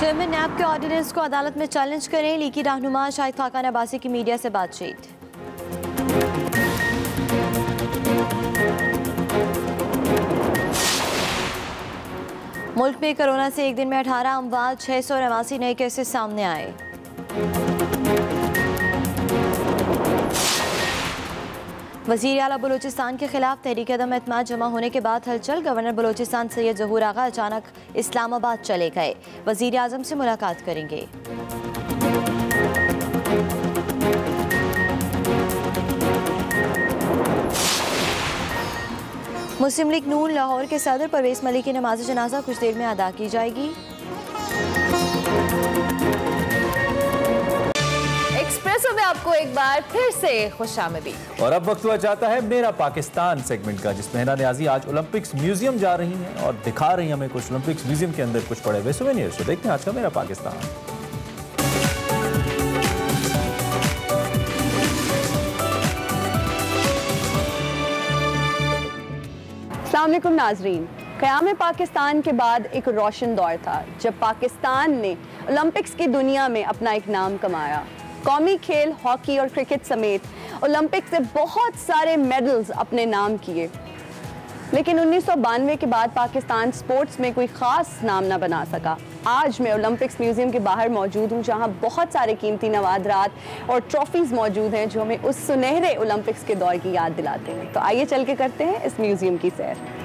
Chairman नैब के ordinance को अदालत में चैलेंज करें। लीकी रहनुमा, शाहिद खाकान अब्बासी की मीडिया से बातचीत। मुल्क में कोरोना से एक दिन में अठारह अमवाल, छह सौ नवासी नए केसेस सामने आए। वज़ीर अला बलूचिस्तान के खिलाफ तहरीक अदम अतमाद जमा होने के बाद हलचल। गवर्नर बलूचिस्तान सैयद जहूर आगा अचानक इस्लामाबाद चले गए। वज़ीर आज़म से मुलाकात करेंगे। मुस्लिम लीग नून लाहौर के सदर परवेज मलिक की नमाज़ जनाजा कुछ देर में अदा की जाएगी। आपको एक बार फिर से खुश आमदीद और अब वक्त हुआ जाता है मेरा पाकिस्तान सेगमेंट का जिसमें हिना न्याजी आज ओलंपिक्स म्यूज़ियम जा रही हैं और दिखा रही हैं हमें कुछ ओलंपिक्स म्यूज़ियम के अंदर कुछ पड़े हुए सुवेनियर्स तो देखते हैं आज का मेरा पाकिस्तान। अल्लाम नाजरीन। क़याम पाकिस्तान के बाद एक रोशन दौर था जब पाकिस्तान ने ओलंपिक्स की दुनिया में अपना एक नाम कमाया। कौमी खेल, हॉकी और क्रिकेट समेत ओलंपिक से बहुत सारे मेडल्स अपने नाम किए। लेकिन उन्नीस के बाद पाकिस्तान स्पोर्ट्स में कोई ख़ास नाम ना बना सका। आज मैं ओलंपिक्स म्यूज़ियम के बाहर मौजूद हूँ, जहाँ बहुत सारे कीमती नवादरात और ट्रॉफीज़ मौजूद हैं, जो हमें उस सुनहरे ओलंपिक्स के दौर की याद दिलाते हैं। तो आइए चल के करते हैं इस म्यूज़ियम की सैर।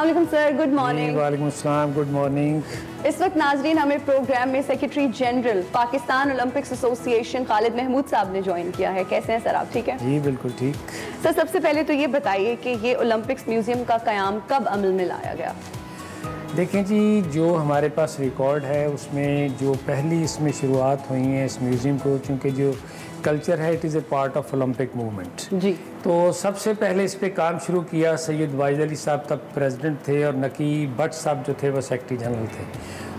अस्सलाम सर गुड मॉर्निंग वालेकुम अस्सलाम. गुड मॉर्निंग इस वक्त नाजरीन हमें प्रोग्राम में secretary general Pakistan Olympics association Khalid Mahmood साहब ने ज्वाइन किया है. कैसे हैं सर आप? ठीक है? जी बिल्कुल ठीक. सर सबसे पहले तो ये बताइए कि ये ओलंपिक्स म्यूज़ियम का क्याम कब अमल में लाया गया? देखें जी जो हमारे पास रिकॉर्ड है उसमें जो पहली इसमें शुरुआत हुई है इस म्यूज़ियम को चूँकि जो कल्चर है it is a part of Olympic movement जी। तो सबसे पहले इस पर काम शुरू किया सैयद वाजिद अली साहब तब प्रेसिडेंट थे और नकी भट्ट साहब जो थे वो सेक्रेटरी जनरल थे।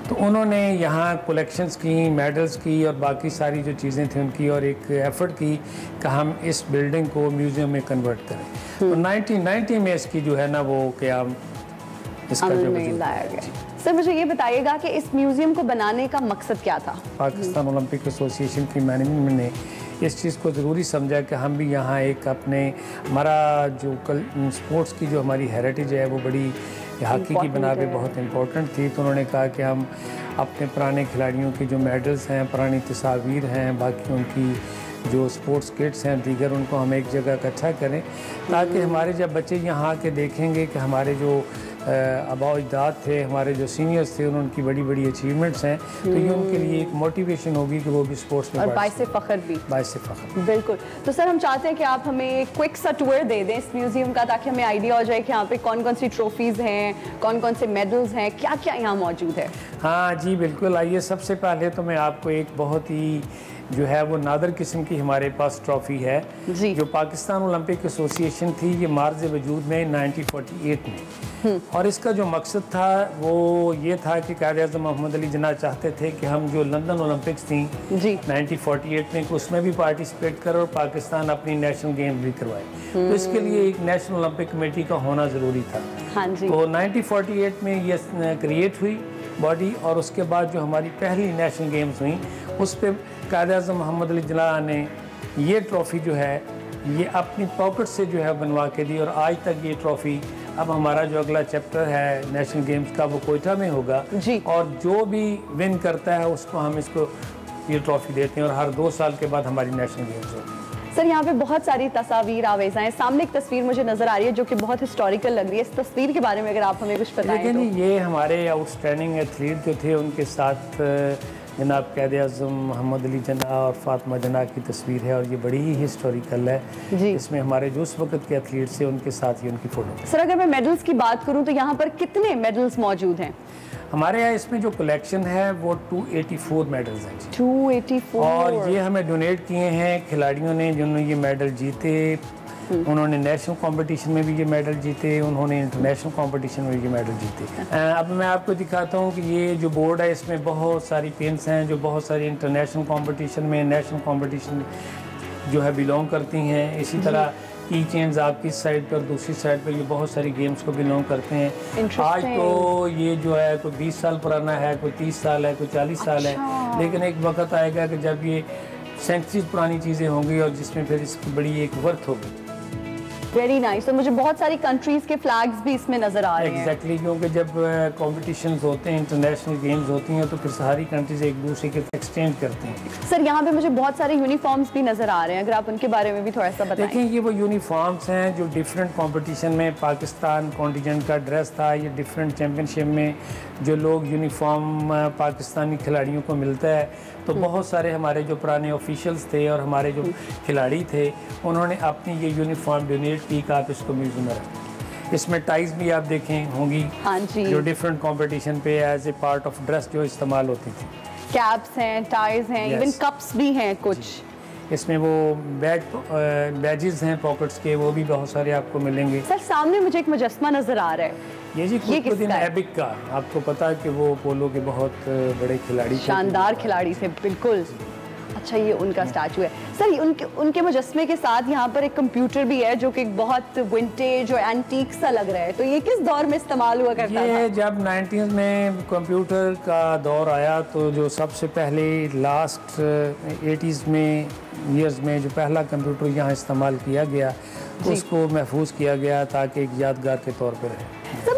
तो उन्होंने यहाँ कलेक्शंस की मेडल्स की और बाकी सारी जो चीज़ें थी उनकी और एक एफ़र्ट की कि हम इस बिल्डिंग को म्यूज़ियम में कन्वर्ट करें। तो 1990 में इसकी जो है ना वो क्या इसका जो लाया गया। सर मुझे ये बताइएगा कि इस म्यूज़ियम को बनाने का मकसद क्या था? पाकिस्तान ओलंपिक एसोसिएशन की मैनेजमेंट ने इस चीज़ को ज़रूरी समझा कि हम भी यहाँ एक अपने हमारा जो कल स्पोर्ट्स की जो हमारी हेरिटेज है वो बड़ी हॉकी की बना पे बहुत इम्पोर्टेंट थी तो उन्होंने कहा कि हम अपने पुराने खिलाड़ियों के जो मेडल्स हैं पुरानी तस्वीर हैं बाकी उनकी जो स्पोर्ट्स किट्स हैं दीगर उनको हम एक जगह इकट्ठा करें ताकि हम्म। हमारे जब बच्चे यहाँ आके देखेंगे कि हमारे जो आबा अजदाद थे हमारे जो सीनियर्स थे उनकी बड़ी बड़ी अचीवमेंट्स हैं। तो ये उनके लिए एक मोटिवेशन होगी कि वो भी स्पोर्ट्स में और बाईस फ़ख्र भी। बाईस फ़खर। बिल्कुल। तो सर हम चाहते हैं कि आप हमें एक क्विक सा टूर दे दें इस म्यूज़ियम का ताकि हमें आइडिया हो जाए कि यहाँ पे कौन कौन सी ट्रॉफीज़ हैं कौन कौन से मेडल्स हैं क्या क्या यहाँ मौजूद है। हाँ जी बिल्कुल। आइए सबसे पहले तो मैं आपको एक बहुत ही जो है वो नादर किस्म की हमारे पास ट्रॉफ़ी है। जो। पाकिस्तान ओलंपिक एसोसिएशन थी ये मार्ज वजूद में 1948 में। हम्म। और इसका जो मकसद था वो ये था कि कायद अजम मोहम्मद अली जना चाहते थे कि हम जो लंदन ओलंपिक्स थी जी। 1948 में उसमें भी पार्टिसिपेट करें और पाकिस्तान अपनी नेशनल गेम भी करवाए। तो इसके हम्म। लिए एक नेशनल ओलंपिक कमेटी का होना ज़रूरी था। हाँ जी। तो नाइनटीन में ये क्रिएट हुई बॉडी और उसके बाद जो हमारी पहली नेशनल गेम्स हुई उस पर कायद अजम मोहम्मद अली जना ने ये ट्रॉफ़ी जो है ये अपनी पॉकेट से जो है बनवा के दी और आज तक ये ट्रॉफ़ी अब हमारा जो अगला चैप्टर है नेशनल गेम्स का वो कोयटा में होगा। जी। और जो भी विन करता है उसको हम इसको ये ट्रॉफ़ी देते हैं और हर दो साल के बाद हमारी नेशनल गेम्स होती है। सर यहाँ पे बहुत सारी तस्वीर आवेजा हैं। सामने एक तस्वीर मुझे नज़र आ रही है जो कि बहुत हिस्टोरिकल लग रही है। इस तस्वीर के बारे में अगर आप हमें कुछ बताएँ लेकिन तो। ये हमारे आउटस्टैंडिंग एथलीट जो थे उनके साथ जनाब कैद अजम मोहम्मद अली जना और फातमा जना की तस्वीर है और ये बड़ी ही हिस्टोरिकल है। जी। इसमें हमारे जो उस वक्त के एथलीट्स हैं उनके साथ ही उनकी फ़ोटो सर अगर मैं मेडल्स की बात करूँ तो यहाँ पर कितने मेडल्स मौजूद हैं? हमारे यहाँ इसमें जो कलेक्शन है वो 284 मेडल्स हैं 284 और ये हमें डोनेट किए हैं खिलाड़ियों ने जिन्होंने ये मेडल जीते। उन्होंने नेशनल कंपटीशन में भी ये मेडल जीते उन्होंने इंटरनेशनल कंपटीशन में भी ये मेडल जीते। अब मैं आपको दिखाता हूँ कि ये जो बोर्ड है इसमें बहुत सारी पेंस हैं जो बहुत सारी इंटरनेशनल कंपटीशन में नेशनल कंपटीशन जो है बिलोंग करती हैं। इसी तरह की चेंज आपकी साइड पर दूसरी साइड पर ये बहुत सारी गेम्स को बिलोंग करते हैं। आज तो ये जो है कोई 20 साल पुराना है कोई 30 साल है कोई 40 साल अच्छा। है लेकिन एक वक्त आएगा कि जब ये सेंचुरीज पुरानी चीज़ें होंगी और जिसमें फिर इसकी बड़ी एक वर्थ होगी। वेरी नाइस तो मुझे बहुत सारी कंट्रीज़ के फ्लैग्स भी इसमें नज़र आ रहे हैं। एग्जैक्टली क्योंकि जब कॉम्पिटिशन होते हैं इंटरनेशनल गेम्स होती हैं तो फिर सारी कंट्रीज़ एक दूसरे के एक्सचेंज करते हैं। सर यहाँ पे मुझे बहुत सारे यूनिफॉर्म्स भी नज़र आ रहे हैं। अगर आप उनके बारे में भी थोड़ा सा बताएँ। देखिए ये वो यूनिफॉर्म्स हैं जो डिफरेंट कॉम्पिटिशन में पाकिस्तान कॉन्टीजेंट का ड्रेस था ये डिफरेंट चैम्पियनशिप में जो लोग यूनिफॉर्म पाकिस्तानी खिलाड़ियों को मिलता है। तो बहुत सारे हमारे जो पुराने ऑफिशियल्स थे और हमारे जो खिलाड़ी थे उन्होंने अपनी ये यूनिफॉर्म डोनेट की कि आप इसको म्यूज़ियम में रखें इसमें टाइज भी आप देखें होंगी। हाँ जी। जो डिफरेंट कंपटीशन पे as a part of dress जो इस्तेमाल होती थी। कैप्स हैं टाइज हैं Yes. इवन कप्स भी हैं कुछ। इसमें वो बैज बैजेस हैं पॉकेट्स के वो भी बहुत सारे आपको मिलेंगे। सर सामने मुझे एक मुजस्मा नज़र आ रहा है। ये जी ये कुतुबुद्दीन किसका है? ऐबिक का। आपको पता है कि वो पोलो के बहुत बड़े खिलाड़ी शानदार खिलाड़ी थे बिल्कुल। अच्छा ये उनका स्टैचू है। सर उनके उनके मुजस्मे के साथ यहाँ पर एक कंप्यूटर भी है जो कि बहुत विंटेज और एंटीक सा लग रहा है। तो ये किस दौर में इस्तेमाल हुआ करता ये था? जब 90s में कंप्यूटर का दौर आया तो जो सबसे पहले लास्ट 80s में ईयर्स में जो पहला कंप्यूटर यहाँ इस्तेमाल किया गया उसको महफूज किया गया ताकि एक यादगार के तौर पर रहे।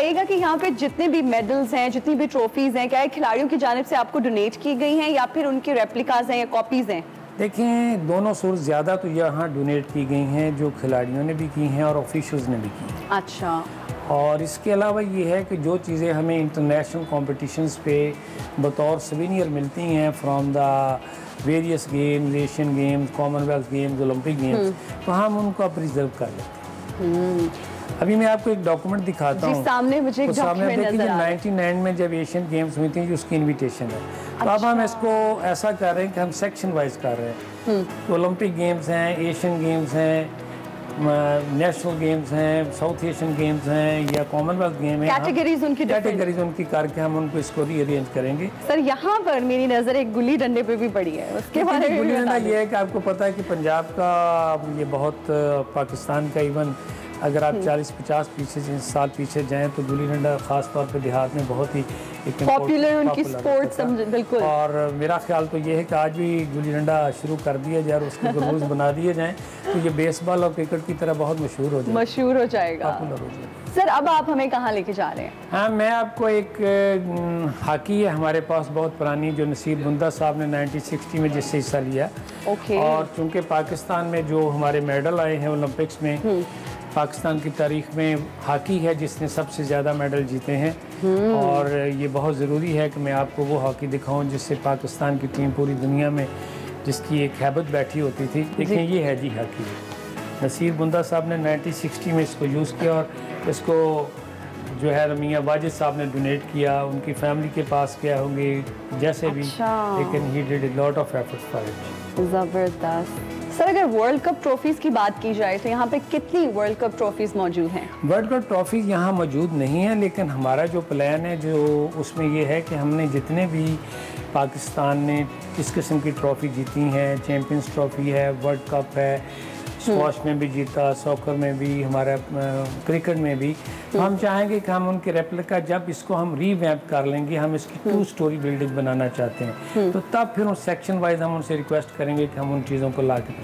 बताइएगा कि यहाँ पे जितने भी मेडल्स हैं जितनी भी ट्रॉफीज हैं क्या ये खिलाड़ियों की जानब से आपको डोनेट की गई हैं या फिर उनकी रेप्लिकाज हैं या कॉपीज हैं? देखें दोनों सोर्स ज़्यादा तो यहाँ डोनेट की गई हैं जो खिलाड़ियों ने भी की हैं और ऑफिशियल्स ने भी की हैं। अच्छा। और इसके अलावा ये है कि जो चीज़ें हमें इंटरनेशनल कॉम्पिटिशन्स पे बतौर सवीनियर मिलती हैं from the various games Asian games Commonwealth games Olympic games तो हम उनको प्रिजर्व कर लेते हैं। अभी मैं आपको एक डॉक्यूमेंट दिखाता हूँ। सामने मुझे एक सामने देखिए है। 99 में जब एशियन गेम्स हुई थी उसकी इनविटेशन है। तो अब हम इसको ऐसा कर रहे हैं कि हम सेक्शन वाइज कर रहे हैं। ओलंपिक गेम्स हैं एशियन गेम्स हैं नेशनल गेम्स हैं साउथ एशियन गेम्स हैं या कॉमनवेल्थ गेम है। Categories उनकी कैटेगरीज उनकी करके हम उनको इसको रीअरेंज करेंगे। सर यहाँ पर मेरी नज़र एक गुल्ली डंडे पे भी पड़ी है उसके बारे में भी गुल्ली डंडा ये है कि आपको पता है कि पंजाब का ये बहुत पाकिस्तान का इवन अगर आप 40-50 पीछे साल पीछे जाएँ तो गुल्ली डंडा खास तौर पे देहात में बहुत ही important- उनकी समझ- बिल्कुल। और मेरा ख्याल तो ये है कि आज भी गुल्ली डंडा शुरू कर दिया जाए और उसके रूल्स बना दिए जाएँ तो ये बेसबॉल और क्रिकेट की तरह बहुत मशहूर हो जाए मशहूर हो जाएगा। पॉपुलर हो जाए सर अब आप हमें कहाँ लेके जा रहे हैं? हाँ मैं आपको एक अ, हॉकी है हमारे पास बहुत पुरानी जो नसीब बुंदा साहब ने 1960 में जिससे हिस्सा लिया। ओके। और चूँकि पाकिस्तान में जो हमारे मेडल आए हैं ओलंपिक्स में पाकिस्तान की तारीख में हॉकी है जिसने सबसे ज़्यादा मेडल जीते हैं। और ये बहुत ज़रूरी है कि मैं आपको वो हॉकी दिखाऊँ जिससे पाकिस्तान की टीम पूरी दुनिया में जिसकी एक हैबत बैठी होती थी। देखें ये है जी हॉकी। नसीर बुंदा साहब ने 1960 में इसको यूज़ किया और इसको जो है रमिया वाजिद साहब ने डोनेट किया। उनकी फैमिली के पास क्या होंगे जैसे अच्छा। भी। लेकिन he did lot of efforts for it ज़बरदस्त। सर, अगर वर्ल्ड कप ट्रॉफीज की बात की जाए तो यहाँ पे कितनी वर्ल्ड कप ट्रॉफीज मौजूद हैं? वर्ल्ड कप ट्रॉफीज यहाँ मौजूद नहीं है, लेकिन हमारा जो प्लान है, जो उसमें ये है कि हमने जितने भी पाकिस्तान ने इस किस्म की ट्रॉफी जीती है चैम्पियंस ट्रॉफी है वर्ल्ड कप है स्क्वाश में भी जीता सॉकर में भी हमारा क्रिकेट में भी। तो हम चाहेंगे कि हम उनके रेप्लिका जब इसको हम रीवैम्प कर लेंगे हम इसकी टू स्टोरी बिल्डिंग बनाना चाहते हैं। तो तब फिर उस सेक्शन वाइज हम उनसे रिक्वेस्ट करेंगे कि हम उन चीज़ों को ला के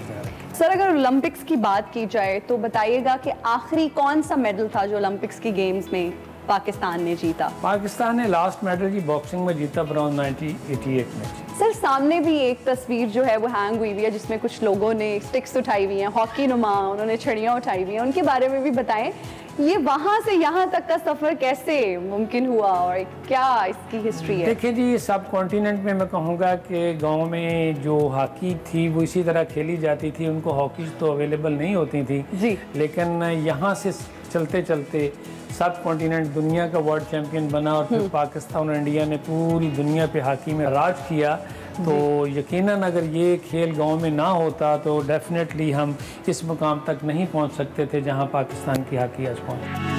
सर अगर ओलंपिक्स की बात की जाए तो बताइएगा कि आखिरी कौन सा मेडल था जो ओलंपिक्स की गेम्स में पाकिस्तान ने जीता? पाकिस्तान ने लास्ट मेडल जी बॉक्सिंग में जीता अराउंड 1988 में। सर सामने भी एक तस्वीर जो है वो हैंग हुई हुई है जिसमें कुछ लोगों ने स्टिक्स उठाई हुई हैं हॉकी नुमा उन्होंने छड़ियाँ उठाई हुई हैं। उनके बारे में भी बताएँ ये वहाँ से यहाँ तक का सफ़र कैसे मुमकिन हुआ और क्या इसकी हिस्ट्री है? देखिए जी सब कॉन्टिनेंट में मैं कहूँगा कि गाँव में जो हॉकी थी वो इसी तरह खेली जाती थी। उनको हॉकी तो अवेलेबल नहीं होती थी। जी। लेकिन यहाँ से चलते चलते सब कॉन्टिनेंट दुनिया का वर्ल्ड चैम्पियन बना और फिर पाकिस्तान और इंडिया ने पूरी दुनिया पे हॉकी में राज किया। तो यकीनन अगर ये खेल गाँव में ना होता तो डेफिनेटली हम इस मुकाम तक नहीं पहुँच सकते थे जहाँ पाकिस्तान की हॉकी आज पहुँची।